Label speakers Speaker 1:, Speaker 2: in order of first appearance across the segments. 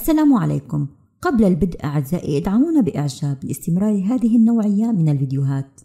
Speaker 1: السلام عليكم. قبل البدء أعزائي ادعمونا بإعجاب لاستمرار هذه النوعية من الفيديوهات.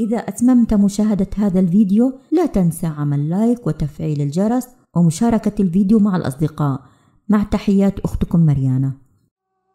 Speaker 1: إذا أتممت مشاهدة هذا الفيديو لا تنسى عمل لايك وتفعيل الجرس ومشاركة الفيديو مع الأصدقاء. مع تحيات أختكم مريانا.